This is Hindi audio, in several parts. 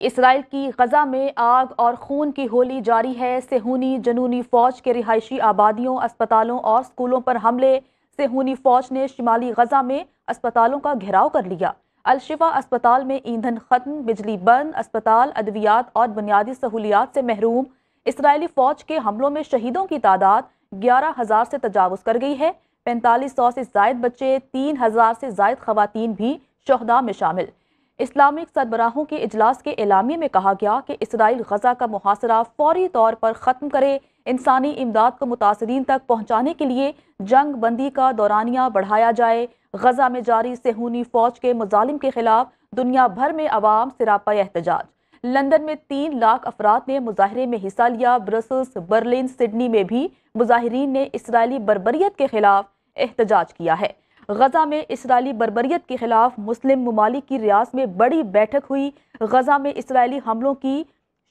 इसराइल की गजा में आग और खून की होली जारी है। सेहूनी जनूनी फौज के रिहायशी आबादियों, अस्पतालों और स्कूलों पर हमले। सेहूनी फौज ने शिमाली गजा में अस्पतालों का घेराव कर लिया। अलशिफा अस्पताल में ईंधन खत्म, बिजली बंद, अस्पताल, अद्वियात और बुनियादी सहूलियात से महरूम। इसराइली फौज के हमलों में शहीदों की तादाद ग्यारह हज़ार से तजावज़ कर गई है। पैंतालीस सौ से जायद बच्चे, तीन हज़ार से जायद खवतान भी शहदा में शामिल। इस्लामिक सरबराहों के इजलास के एलामी में कहा गया कि इसराइल गजा का मुहासरा फौरी तौर पर ख़त्म करे, इंसानी इमदाद को मुतासरीन तक पहुँचाने के लिए जंग बंदी का दौरानिया बढ़ाया जाए। गजा में जारी सेहूनी फौज के मुजालिम के खिलाफ दुनिया भर में आवाम सिरापा एहतजाज। लंदन में तीन लाख अफराद ने मुजाहरे में हिस्सा लिया। ब्रसल्स, बर्लिन, सिडनी में भी मुजाहरीन ने इसराइली बरबरीत के खिलाफ एहतजाज किया है। गजा में इसराइली बरबरीत के खिलाफ मुस्लिम ममालिक की रियास में बड़ी बैठक हुई। गजा में इसराइली हमलों की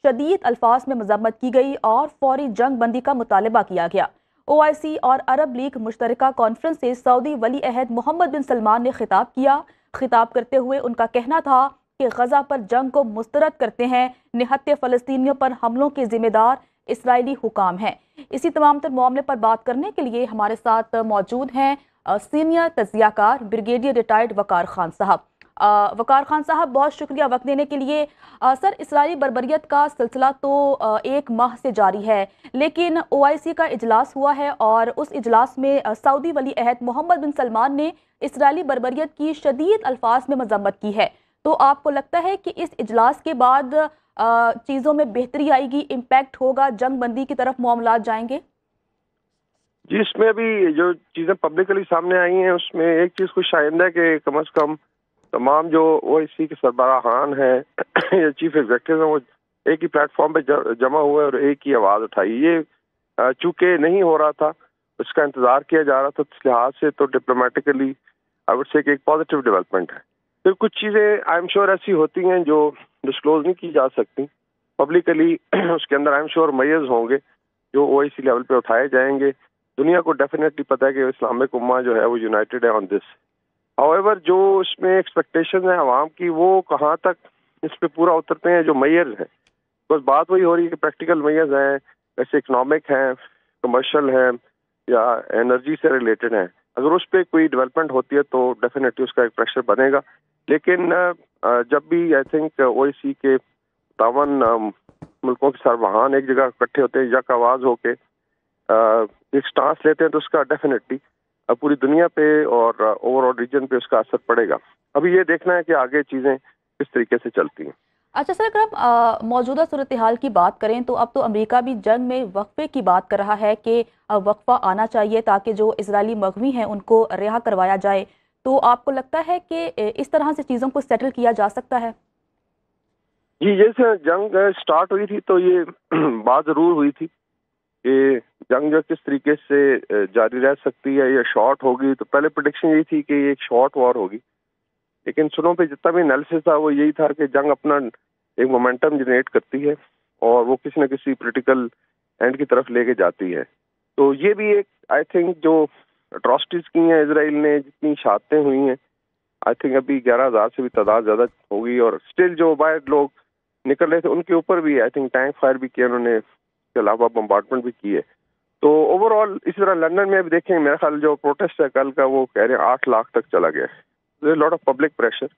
शदीद अल्फाज में मजम्मत की गई और फौरी जंग बंदी का मुतालबा किया गया। ओ आई सी और अरब लीग मुश्तर कॉन्फ्रेंस से सऊदी वली अहद मोहम्मद बिन सलमान ने खिताब किया। खिताब करते हुए उनका कहना था कि गजा पर जंग को मुस्तरद करते हैं। निहत्ते फ़लस्तियों पर हमलों के जिम्मेदार इसराइली हुकाम हैं। इसी तमाम तर मामले पर बात करने के लिए हमारे साथ मौजूद हैं सीनियर तजियाकार ब्रिगेडियर रिटायर्ड वकार खान साहब। वकार खान साहब बहुत शुक्रिया वक्त देने के लिए। आ, सर इसराइली बरबरीत का सिलसिला तो आ, एक माह से जारी है लेकिन ओआईसी का इजलास हुआ है और उस इजलास में सऊदी वली अहद मोहम्मद बिन सलमान ने इसराइली बरबरीत की शदीद अल्फाज में मजम्मत की है। तो आपको लगता है कि इस इजलास के बाद चीज़ों में बेहतरी आएगी इम्पेक्ट होगा जंग बंदी की तरफ़ मामला जाएँगे? जी इसमें अभी जो चीज़ें पब्लिकली सामने आई हैं, उसमें एक चीज़ कुछ शायद है कि कम अज़ कम तमाम जो ओ के सरबराहान हैं, या चीफ एग्जेक्टिव हैं, वो एक ही प्लेटफॉर्म पे जमा हुए और एक ही आवाज़ उठाई। ये चूँकि नहीं हो रहा था, उसका इंतज़ार किया जा रहा था तो इस लिहाज से तो डिप्लोमेटिकली आई वुड से एक पॉजिटिव डेवलपमेंट है। फिर कुछ चीज़ें आई एम श्योर ऐसी होती हैं जो डिस्क्लोज नहीं की जा सकती। पब्लिकली उसके अंदर आई एम श्योर मैयर्स होंगे, जो ओआईसी लेवल पे उठाए जाएँगे। दुनिया को डेफिनेटली पता है कि इस्लामिक उम्मा जो है वो यूनाइटेड है ऑन दिस हाउएवर जो उसमें एक्सपेक्टेशन है आवाम की, वो कहाँ तक इस पर पूरा उतरते हैं जो मैयर्स हैं? बस बात वही हो रही है कि प्रैक्टिकल मैयर्स हैं जैसे इकनॉमिक हैं कमर्शल हैं, या एनर्जी से रिलेटेड हैं. अगर उस पर कोई डेवलपमेंट होती है तो डेफिनेटली उसका एक प्रेशर बनेगा. लेकिन जब भी आई थिंक ओ के तावन मुल्कों के सरबहान एक जगह इकट्ठे होते हैं, यक आवाज़ होके एक स्टांस लेते हैं तो उसका डेफिनेटली पूरी दुनिया पे और ओवरऑल रीजन पे उसका असर पड़ेगा। अभी ये देखना है कि आगे चीज़ें किस तरीके से चलती हैं। अच्छा सर अगर हम मौजूदा सूरत हाल की बात करें तो अब तो अमेरिका भी जंग में वक्फे की बात कर रहा है कि वक्फा आना चाहिए ताकि जो इसराइली मगवी हैं उनको रिहा करवाया जाए। तो आपको लगता है कि इस तरह से चीज़ों को सेटल किया जा सकता है? जी जैसे जंग स्टार्ट हुई थी तो ये बात ज़रूर हुई थी। कि जंग जो किस तरीके से जारी रह सकती है, या शॉर्ट होगी तो पहले प्रोडिक्शन यही थी कि ये एक शॉर्ट वॉर होगी। लेकिन सुनो पे जितना भी एनालिसिस था, वो यही था कि जंग अपना एक मोमेंटम जनरेट करती है, और वो किसी न किसी पोलिटिकल एंड की तरफ़ लेके जाती है। तो ये भी एक आई थिंक जो अट्रॉसिटीज की हैं इसराइल ने, जितनी शहादतें हुई हैं आई थिंक अभी ग्यारह हज़ार से भी तादाद ज़्यादा होगी, और स्टिल जो बाहर लोग निकल रहे थे, उनके ऊपर भी आई थिंक टैंक फायर भी किया उन्होंने। इसके अलावा बम्बार्टमेंट भी किए तो ओवरऑल इस तरह लंदन में भी देखेंगे मेरा ख्याल जो प्रोटेस्ट है कल का वो कह रहे हैं आठ लाख तक चला गया लॉट ऑफ़ पब्लिक प्रेशर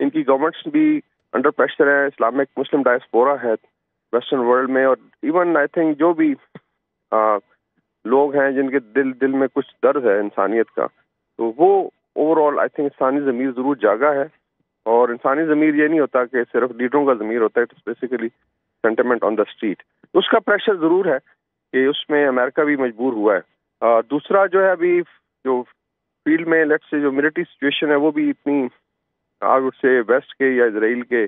इनकी गवर्नमेंट्स भी अंडर प्रेशर है। इस्लामिक मुस्लिम डायस्पोरा है वेस्टर्न वर्ल्ड में और इवन आई थिंक जो भी आ, लोग हैं जिनके दिल दिल में कुछ दर्द है इंसानियत का तो वो ओवरऑल आई थिंक इंसानी ज़मीर ज़रूर जागा है। और इंसानी ज़मीर ये नहीं होता कि सिर्फ़ लीडरों का ज़मीर होता है it's basically sentiment on the street उसका प्रेशर ज़रूर है कि उसमें अमेरिका भी मजबूर हुआ है। आ, दूसरा जो है अभी जो फ़ील्ड में लेट से जो मिलिट्री सिचुएशन है वो भी इतनी आग से वेस्ट के या इसराइल के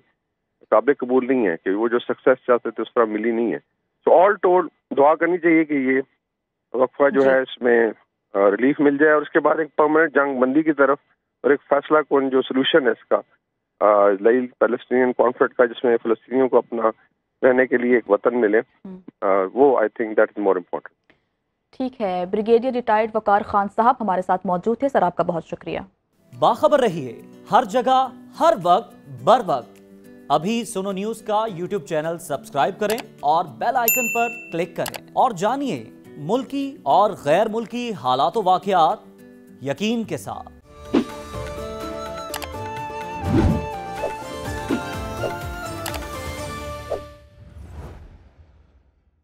काबिल कबूल नहीं है कि वो जो सक्सेस चाहते थे उस तरह मिली नहीं है। तो ऑल टोल दुआ करनी चाहिए कि ये वक्फा जो है इसमें रिलीफ मिल जाए और उसके बाद एक परमानेंट जंग बंदी की तरफ़ और एक फैसला कौन जो सोल्यूशन है इसका इसराइल पैलेस्टीनियन कॉन्फ्लिक्ट का जिसमें फलस्तीनियों को अपना रहने के लिए एक वतन मिले हम्म। वो I think that is more important ठीक है ब्रिगेडियर रिटायर्ड वकार खान साहब हमारे साथ मौजूद थे सर आपका बहुत शुक्रिया। बाखबर रहिए हर जगह हर वक्त बर वक्त। अभी सुनो न्यूज़ का यूट्यूब चैनल सब्सक्राइब करें और बेल आइकन पर क्लिक करें। और जानिए मुल्की और गैर मुल्की हालात वाकयात यकीन के साथ।